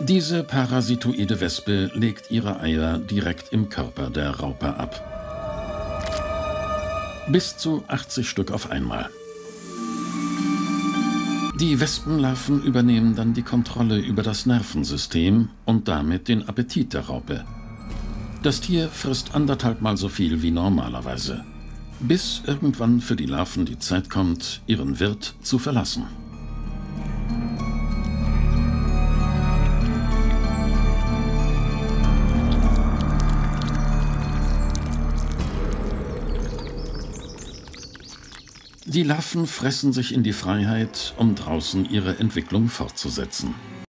Diese parasitoide Wespe legt ihre Eier direkt im Körper der Raupe ab. Bis zu 80 Stück auf einmal. Die Wespenlarven übernehmen dann die Kontrolle über das Nervensystem und damit den Appetit der Raupe. Das Tier frisst anderthalbmal so viel wie normalerweise, bis irgendwann für die Larven die Zeit kommt, ihren Wirt zu verlassen. Die Larven fressen sich in die Freiheit, um draußen ihre Entwicklung fortzusetzen.